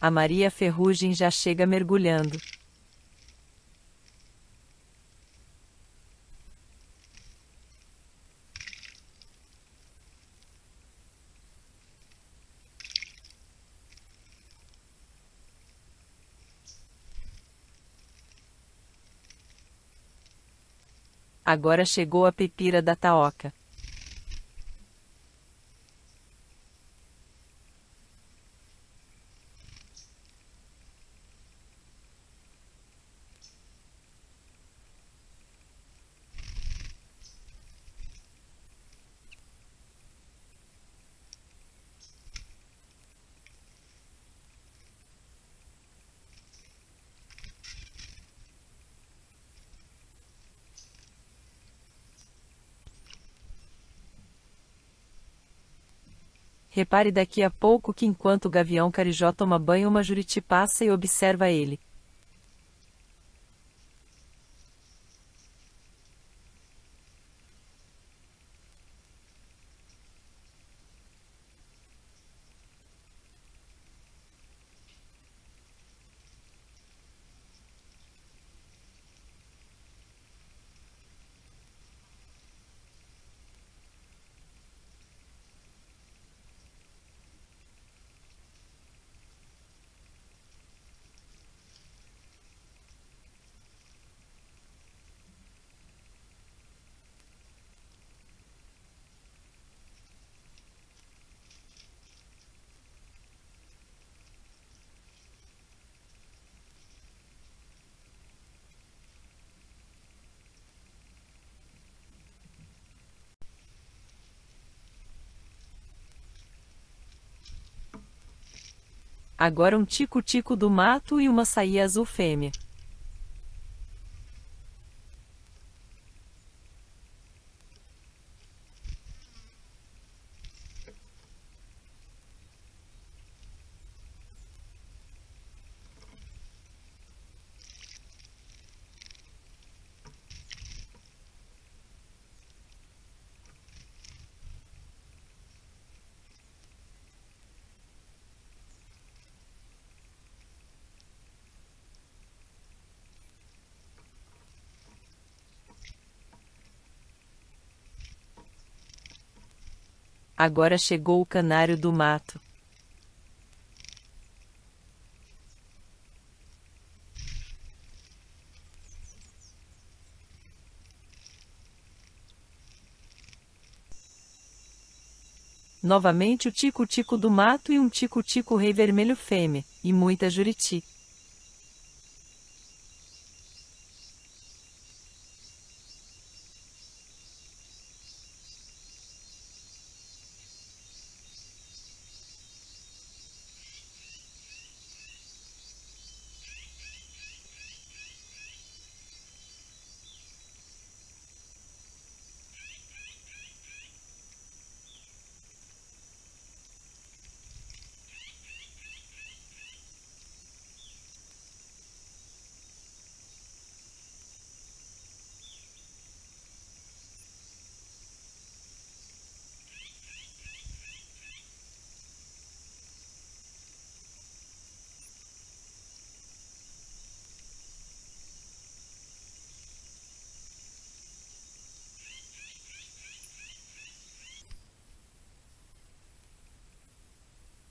A Maria Ferrugem já chega mergulhando. Agora chegou a pepira da taoca. Repare daqui a pouco que enquanto o gavião carijó toma banho uma juriti passa e observa ele. Agora um tico-tico do mato e uma saia azul fêmea. Agora chegou o canário do mato. Novamente o tico-tico do mato e um tico-tico rei vermelho fêmea, e muita juriti.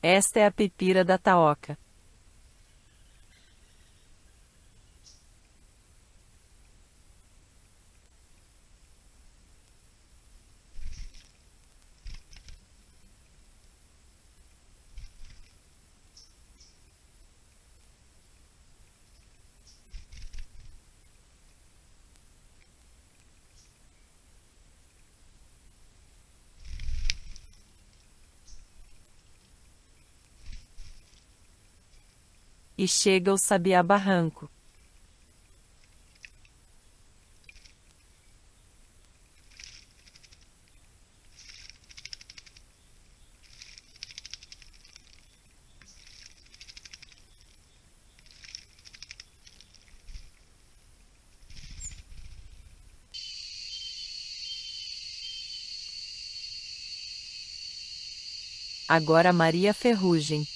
Esta é a pepira da taoca. E chega o Sabiá Barranco. Agora Maria Ferrugem.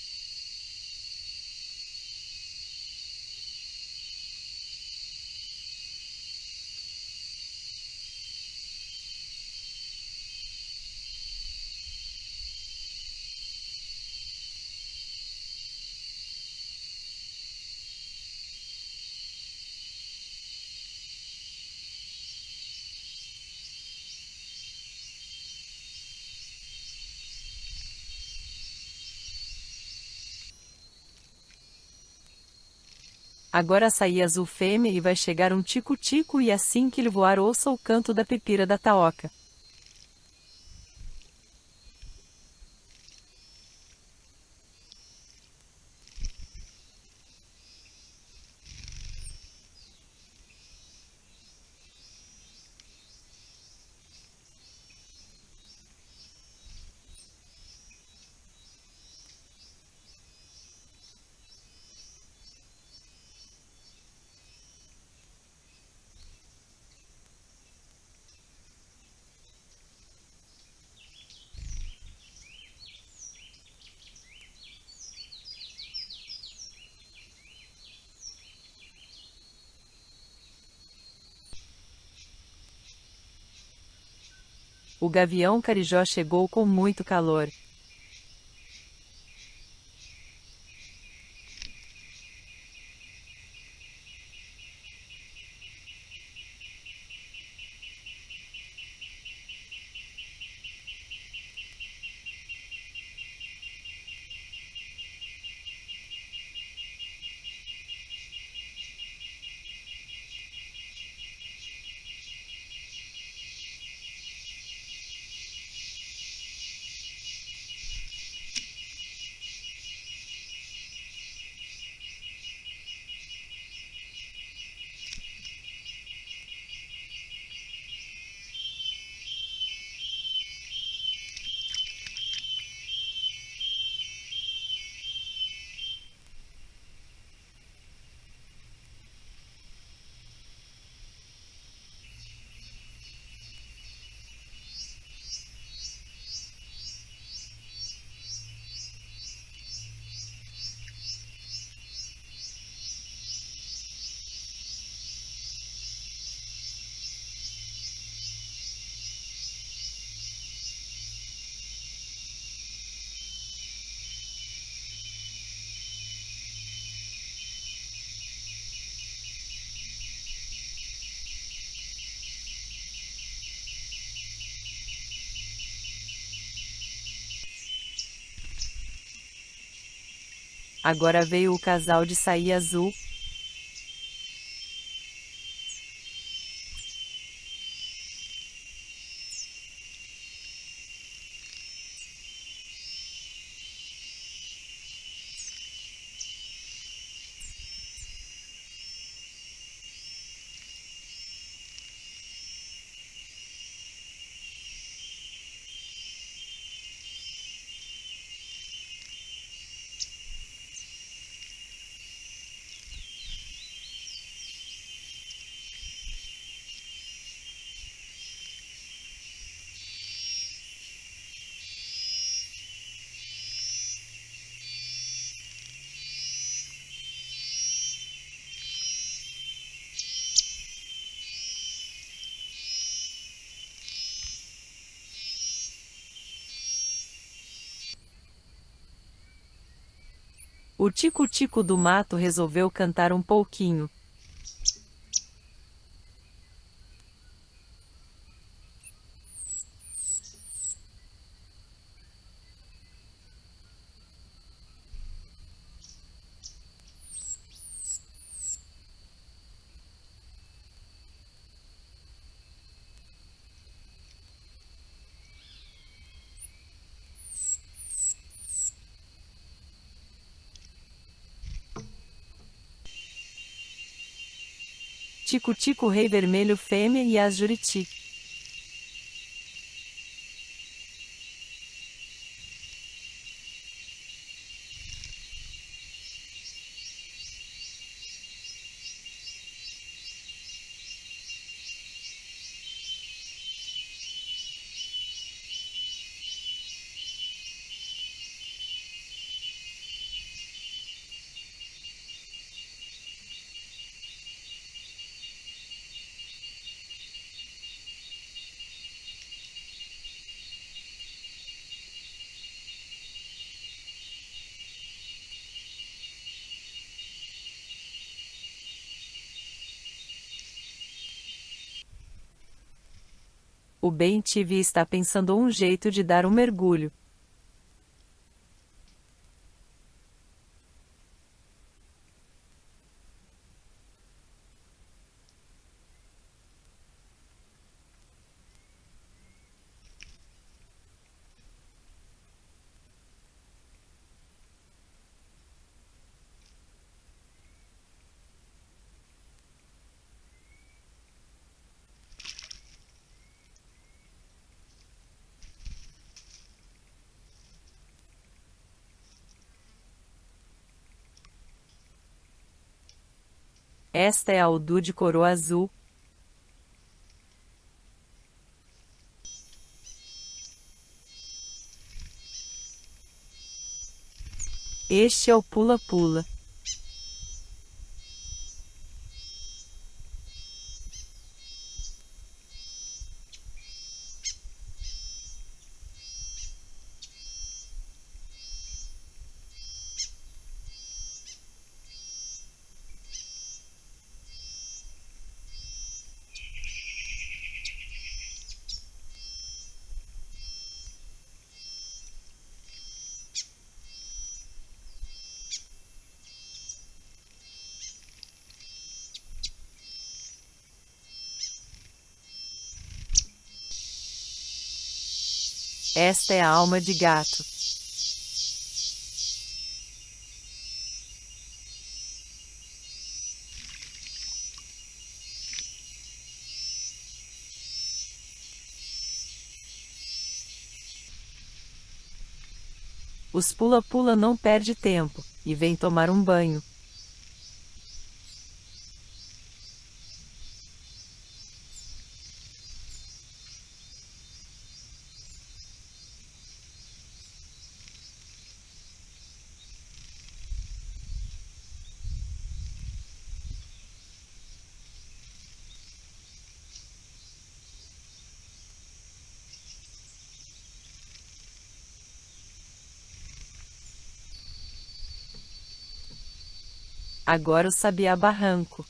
Agora saí azul fêmea e vai chegar um tico-tico e assim que ele voar ouça o canto da pepira da taoca. O gavião carijó chegou com muito calor. Agora veio o casal de saia azul, O tico-tico do mato resolveu cantar um pouquinho. Tico-tico rei vermelho fêmea e as juriti. O bem tive está pensando um jeito de dar um mergulho. Esta é a Udu de coroa azul. Este é o pula-pula. Esta é a alma de gato. Os pula-pula não perde tempo, e vem tomar um banho. Agora o sabiá barranco.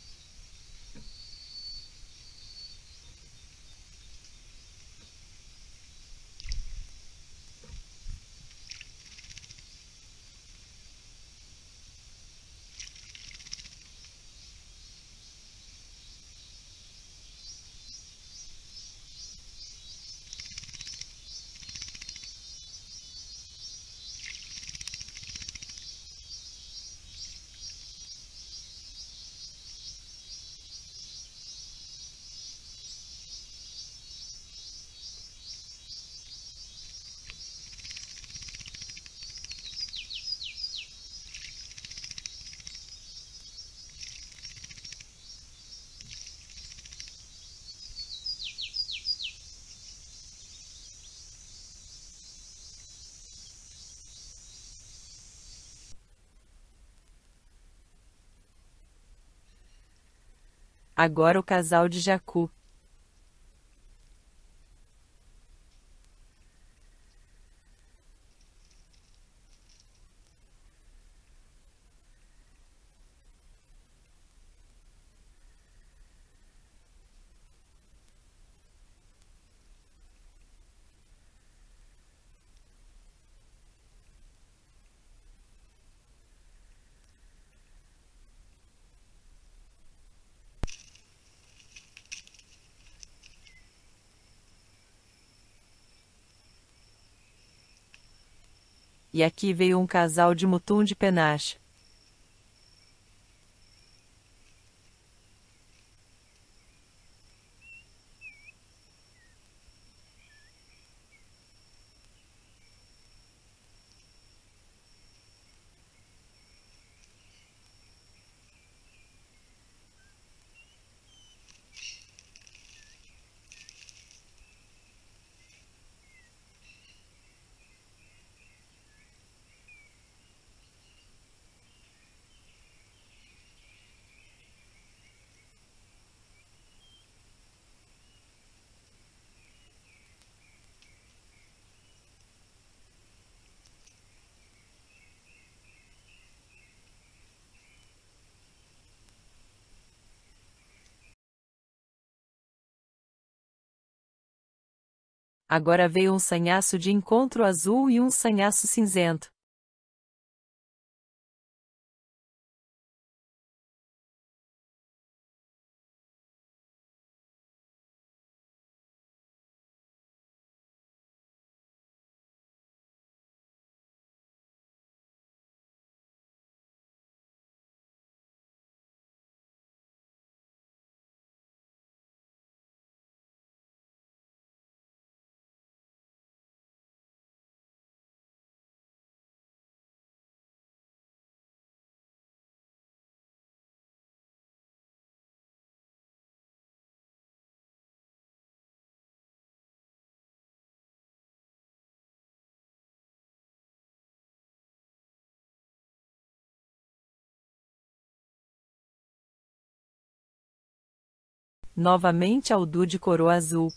Agora o casal de Jacu. E aqui veio um casal de mutum de penache. Agora veio um sanhaço de encontro azul e um sanhaço cinzento. Novamente Aldu de coroa azul.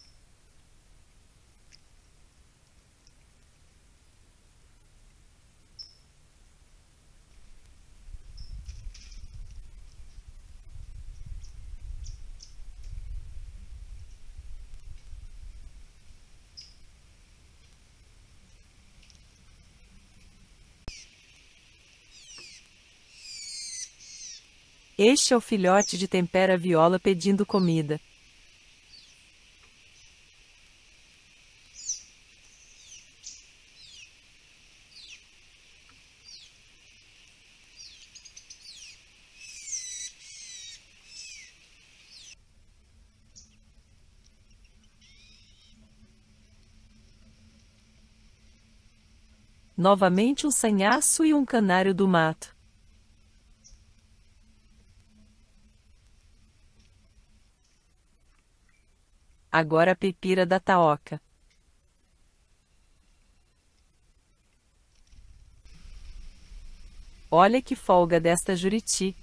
Este é o filhote de tempera viola pedindo comida. Novamente um sanhaço e um canário do mato. Agora a pepira da taoca. Olha que folga desta Juriti.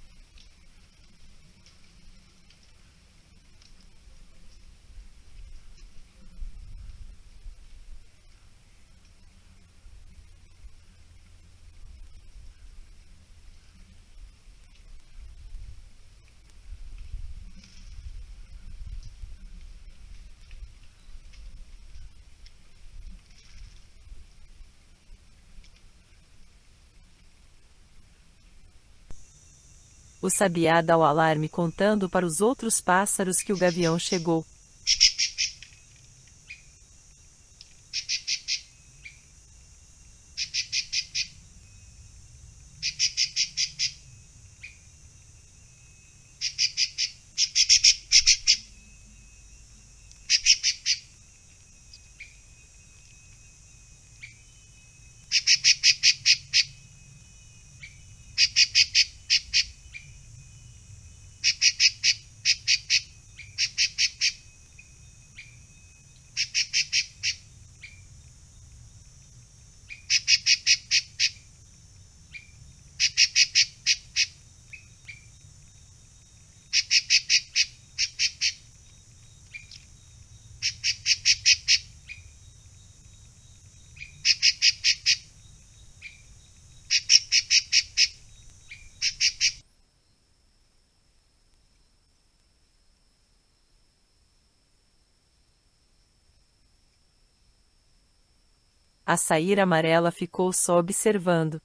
O sabiá dá o alarme contando para os outros pássaros que o gavião chegou. A saíra amarela ficou só observando.